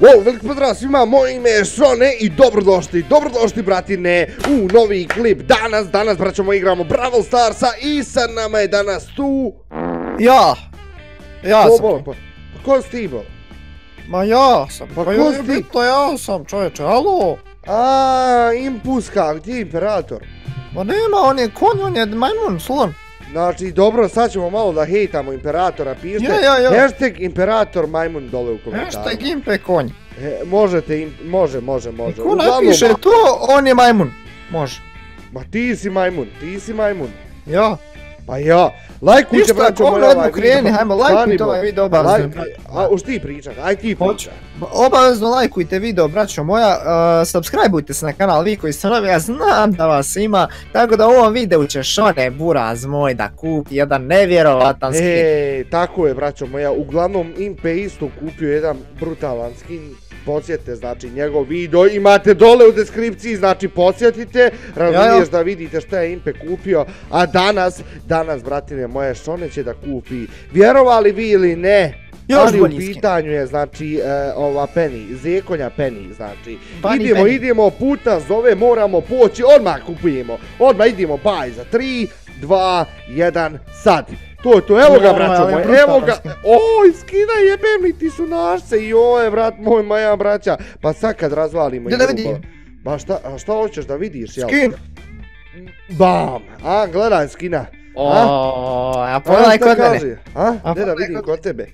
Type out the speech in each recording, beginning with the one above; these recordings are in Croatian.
Wow, velik pozdrav svima, moje ime je Šone i dobrodošli, dobrodošli bratine u novi klip. Danas, danas braćamo igramo Brawl Starsa i sa nama je danas tu... Ja! Ja Ko, sam. pa, pa ko si ti? Ma ja sam. Pa Pa ko ja, si ti? bitno ja sam čovječe, alo? A, Impuska, gdje je Imperator? Ma nema, on je konj, on je majmun, slon. Znači, dobro, sad ćemo malo da hejtamo Imperatora, pišite Ja, ja, ja. hashtag Imperator majmun dole u komentaru. Hashtag impe konj. E, možete, im, može, može, može. Ko napiše to, on je majmun. Može. Ma ti si majmun, ti si majmun. Ja. Pa ja, lajkujte braćo pogledajmo, ovaj kreni, video. hajmo, lajkujte ovaj video, obavezno. A, už ti pričat, aj ti Hoću. pričaj. Obavezno lajkujte video, braćo moja, uh, subscribeujte se na kanal vi koji ste novi, ja znam da vas ima, tako da u ovom videu će Šone Buraz moj da kupi jedan nevjerovatan skin. E, tako je braćo moja, uglavnom Impe isto kupio jedan brutalan skin, podsjetite znači njegov video, imate dole u deskripciji, znači podsjetite, razumiješ da vidite šta je Impe kupio, a danas, danas bratine moje Šone će da kupi, vjerovali vi ili ne, Još ali u pitanju je znači e, ova Penny, zekonja Penny, znači. Bunny idemo, Penny. idemo, put nas zove, moramo poći, odmah kupujemo. Odmah idemo, baj, za 3, 2, 1, sad. To je to, evo ga moje, brutalan evo ga, oj, skina jebem li ti su našce, joj, brat moj, moja braća. Pa sad kad razvalimo da igru, vidim? ba- Ba šta, a šta hoćeš da vidiš, jel? Skin. Bam, a, gledaj skina. O, a pogledaj kod mene. A, gdje da vidim kod tebe?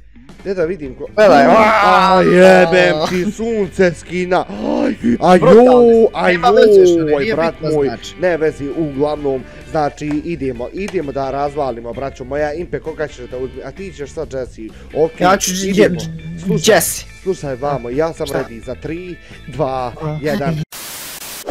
Gdje da vidim kod... Gledaj, A jebem ti sunce skina. Aj, ajoj, aj Nema veze što ne, joj, nije brat moj. znači. Ne vezi, uglavnom, znači idemo, idemo da razvalimo, braćo moja. Impe, koga ćeš da uzmi? A ti ćeš sad Jesse. Ok, Ja ću idemo. Slušaj, Jesse. slušaj vamo, ja sam Šta? ready za 3, 2, A. 1.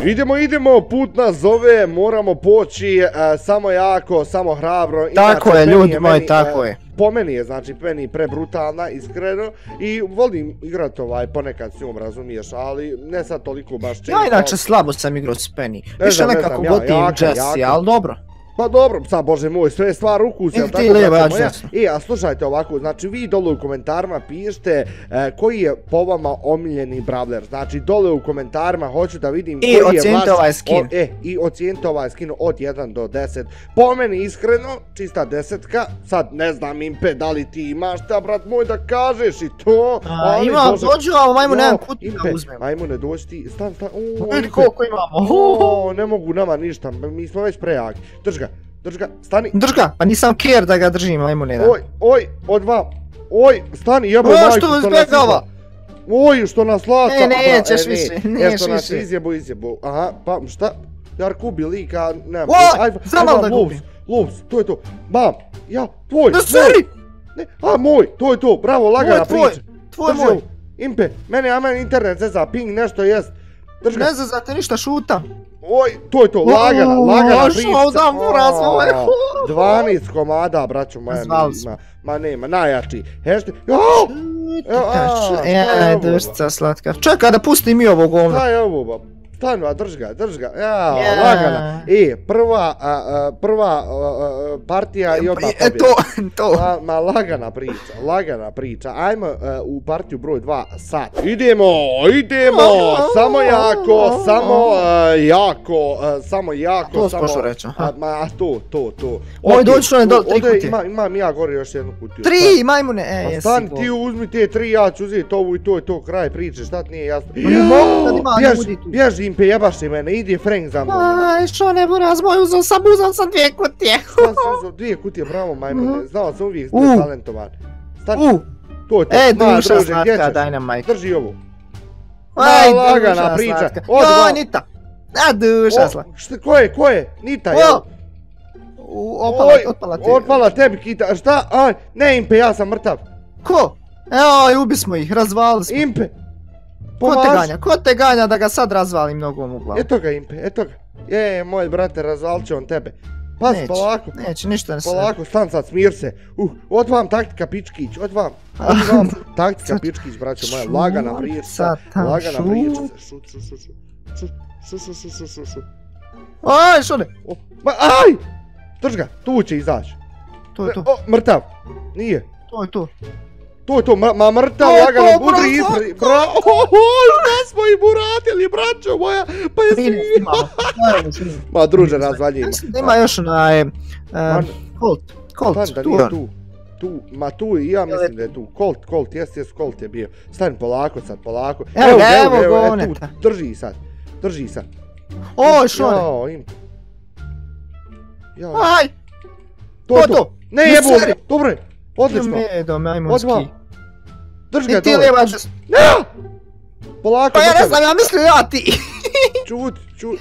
Idemo, idemo, put nas zove, moramo poći, e, samo jako, samo hrabro. Tako Inače, je, ljudi moji, meni, tako e, je. Po meni je, znači, Penny prebrutalna, iskreno, i volim igrat ovaj ponekad s njom, razumiješ, ali ne sad toliko baš često. Ja inače slabo sam igrao s Penny. Više nekako znam, ja, gotim jaka, Jesse, jaka. ali dobro. Pa dobro, sad bože moj, sve je stvar ukusa, jel Nek tako braćo ja moja? E, a slušajte ovako, znači vi dole u komentarima pišite e, koji je po vama omiljeni brawler. Znači dole u komentarima hoću da vidim I koji je vaš... ovaj skin. o- e, i ocijenite ovaj skin od 1 do 10. Po meni iskreno, čista desetka, sad ne znam Impe da li ti imaš šta brat moj da kažeš i to, A, ali ima, bože- dođu, a majmu nemam Impe, da uzmem. Ajmune, dođi ti, stan, stan, o, Pa koliko imamo. O, ne mogu nama ništa, mi smo već prejaki. Drž ga, drž ga, stani. Drž ga, pa nisam care da ga držim, ajmo ne da. Oj, oj, od dva. Oj, stani, jeboj O, majku, što nas izbjegava? izjeba. Oj, što nas laca. E, nećeš Aha, više, E, nećeš što nas više. izjebu, izjebu. Aha, pa šta? Jar kubi lika, nemam. Oj, zamal da gubi. Lups, to je to. Bam, ja, tvoj, Da tvoj. seri! Ne, a moj, to je to, bravo, lagana tvoj, priča. Tvoj moj. ovo. Impe, mene, a meni internet zeza, ping nešto jest. Drž ga. Ne zazate ništa, šuta. Oj, to je to, lagana, O, lagana šao priča. da buraz, ovo je- A, 12 komada, braćo moja, ima. Ma nema, najjači. Hashtag, jao! Ej, dušica slatka. Čekaj da pustim i ovo govno. Šta je ovo, ba? Stani, a drž ga, drž ga. Ja, Ja. lagana. E, prva, a, a, prva a, a, partija i odmah E, to, to. Ma, ma lagana priča, lagana priča. Ajmo e, u partiju broj 2 sad. Idemo, idemo, samo jako, samo e, jako, e, samo jako, To samo... reći. A, ma, to, to, to. Oj, Ovdje, dođi što ne, do- tri kutije. Ima, imam ja gore još jednu kutiju. Tri majmune, e, Pa jesi. stani, ti uzmi te tri, ja ću uzeti ovu i to je to, kraj priče, šta ti nije jasno? Pa ne mogu kad ima ljudi tu. bježi Impe, jebaši mene, idi Frank za mnom. Aj, što ne buraz moj, uzao sam, uzao sam dvije kutije. Šta si uzeo dvije kutije, bravo majmune, znao sam uvijek U. bio talentovan. Stani, to je to, e, Ma, druže, gdje slatka, ćeš? daj nam majku. Drži ovo. Aj, Ma, lagana priča. slatka. Van. Nita. A, duša slatka. Šta, ko je, ko je? Nita, jel? Opala, Oj, otpala ti. Otpala tebi kita, šta? Aj, ne Impe, ja sam mrtav. Ko? Evo, ubi smo ih, razvalili smo. Impe. Ko te ganja? Ko te ganja da ga sad razvalim nogom u glavu? Eto ga Impe, eto ga. Je, moj brate, razvalit će on tebe. Pas, Neće, polako. Neće, ništa ne. Polako, stan sad, smir se. Uh, od vam taktika Pičkić, od vam. Od vam taktika Pičkić, braćo moja, lagana tam, Lagana priča. Šut, šut, šut, šut. Šut, šut, šut, šut, šut, šut. Aj, što ne? O, Ma, aj! Drž ga, tu će izaći. To je to, O, mrtav. Nije. to je to. To je to, ma, mrtav, je lagano, budri bravo. ispred. Bravo, šta smo im uradili, braćo moja, pa jesi... 13 imamo. Evo, svi. Ma druže, razvaljimo. Mislim da ima još onaj... em, Colt. Colt, tu je tu. Tu, ma tu i ja mislim da je tu. Colt, Colt, jes, jes, Colt je bio. Stani polako sad, polako. Evo ga, evo ga, evo, e, je drži sad. Drži sad. Jao, im. Jao, Aj, to, to, je. Ne seri. dobro je. Odlično. Odmah. Drži ga I ti džes- Ne! Polako, Pa ja ne znam, ja mislim ja ti. Čut, čut.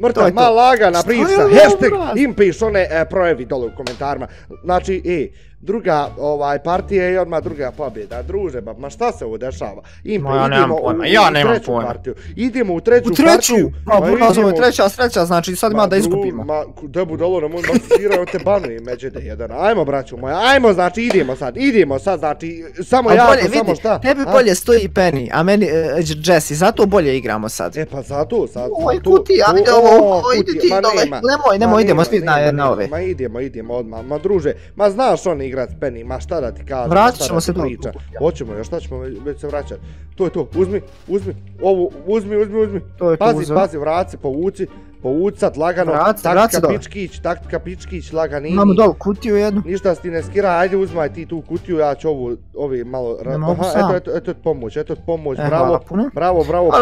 Mrtav, ma lagana ovo, hashtag, im piš one e, projevi dole u komentarima. Znači, e, druga ovaj, partija i odmah druga pobjeda. Druže, ba, ma šta se ovo dešava? Im, Ma ja nemam idemo pojma, u, ja nemam treću pojma. partiju. Idemo u treću, U treću! partiju. Pa, Ma idemo- treća sreća, znači sad ima Ma, da iskupimo. Ma, da budalo na moj masirao te banujem, međede jedan. Ajmo, braću moja, ajmo, znači, idemo sad, idemo sad, znači, samo A jako, bolje, samo šta? tebi A? bolje stoji Penny, a meni e, Jesse, zato bolje igramo sad. E pa zato sad, Oj, kutija, to- ajde ovo, idi ti dole. Nemoj, nemoj, idemo svi na- ove. Ma idemo, idemo odmah, ma druže, ma znaš on igrat s Penny, ma šta da ti kažem, Vratit šta da se kutija. Hoćemo, još šta ćemo već, se vraćati. To je to, uzmi, uzmi, ovu, uzmi, uzmi, uzmi. To je to Pazi, vrati se, povuci, povuci sad lagano, Vraci, vraci taktika pičkić, taktika pičkić, laganini. Imamo dol kutiju jednu. Ništa si ti ne skira, ajde uzmaj ti tu kutiju, ja ću ovu, ovi malo... Ne mogu Aha, sam. eto, eto, eto pomoć, eto pomoć, E, bravo, bravo, bravo, pazi.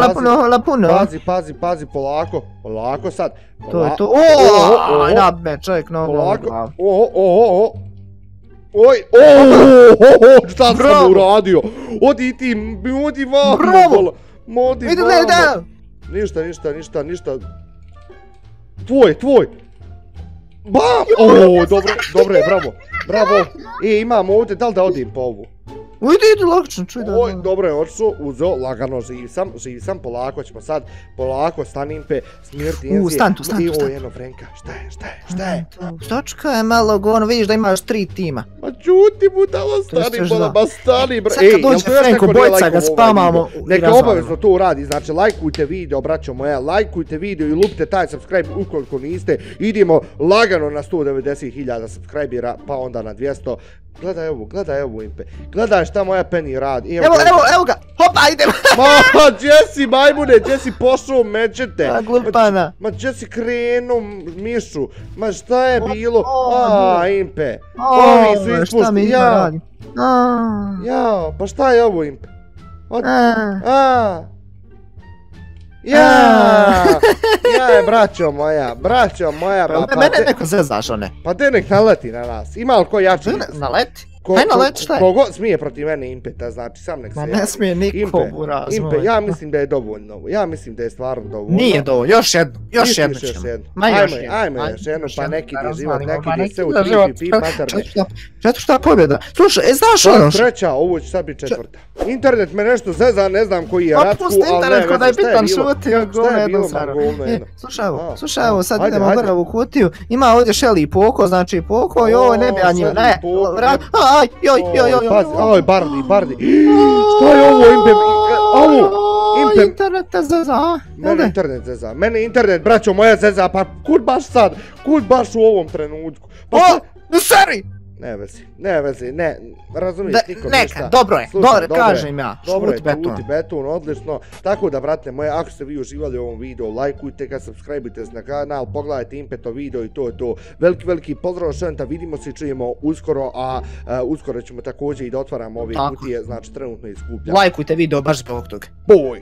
Pazi, pazi, pazi, polako, polako sad. To je to. Oho, O, oho, aj na me, čovjek nogu. Polako, glavu. oho, oho, Oj, oho, šta sam Bravo. uradio? Odi ti, odi vam. Bravo. Modi vamo. Ništa, ništa, ništa, ništa. Tvoj, tvoj. Bam! O, dobro, dobro je, bravo. Bravo. E, imamo ovdje, da li da odim po ovu? Ujdi, idi logično, čuj da... Oj, dobro je otišao, uzeo, lagano, živ sam, živ sam, polako ćemo sad, polako, stanim pe, smirti U, tenzije. stan tu, stan tu, stan jedno, Frenka, šta je, šta je, šta je? Stočka je malo gono, vidiš da imaš tri tima. Ma čuti budalo, stani, još bola, dva. ma stani, bro. Sad kad dođe Frenko, bojica ga ovaj spamamo Neka obavezno to uradi, znači lajkujte video, braćo moja, lajkujte video i lupite taj subscribe ukoliko niste. Idemo lagano na 190.000 subscribera, pa onda na 200. Gledaj ovo, gledaj ovo impe. Gledaj šta moja Penny radi. Evo, evo, evo ga, hopa, idemo. Ma, Jesse, majmune, Jesse pošao međete. A, glupana. Ma, Jesse krenuo mišu. Ma, šta je bilo? A, impe. Ovi su mi ispušti. ima Ja, ja, pa šta je ovo impe? Od- a. A. Ja, ja, braćo moja, braćo moja, pa, pa, Mene neko zezaš one. pa de nek naleti na nas. Ima li ko jači? Naleti. Ko, Aj, naleti, šta je? Kogo smije protiv mene impeta, znači sam nek se Ma ne smije niko Impe, buraz Impe, moj. ja mislim da je dovoljno ovo. Ja mislim da je stvarno dovoljno. Nije dovoljno, još jednu, još Misliš jednu još ćemo. jednu? Ma još Ajmo, jednu. ajmo Ajde, još jednu, još pa neki da ide život, neki neki sve u život. pi, pi, materne. Četvrta, četvrta pobjeda. Slušaj, e, znaš je ono što... treća, ovo će sad biti četvrta. Internet me nešto zeza, ne znam koji je Ratku, Otpusti ali ne internet je šta je bitan bilo? šutio Šta govno je jedno saro. govno E, jedno. Slušaj ovo, A, slušaj a, ovo, sad idemo gore u kutiju. Ima ovdje Shelly i Poko, znači Poko i ovo ne bi ja njima, ne. Aj, joj, joj, joj. Pazi, oj, Bardi, Bardi. Šta je ovo, Impe? Ovo, Impe. Internet te zeza, Mene internet zeza, mene internet, braćo moja zeza, pa kud baš sad, kud baš u ovom trenutku? Pa seri! Ne vezi, ne vezi, ne, razumiješ Da, nikom neka, ništa. dobro je, dobro, kažem ja. Dobro je, beton. beton, odlično. Tako da, brate moje, ako ste vi uživali u ovom videu, lajkujte ga, subscribeujte se na kanal, pogledajte Impeto video i to je to. Veliki, veliki pozdrav šenta, vidimo se i čujemo uskoro, a uskoro ćemo također i da otvaramo ove Tako. kutije, znači trenutno iskupljamo. Lajkujte video baš zbog toga. Boj!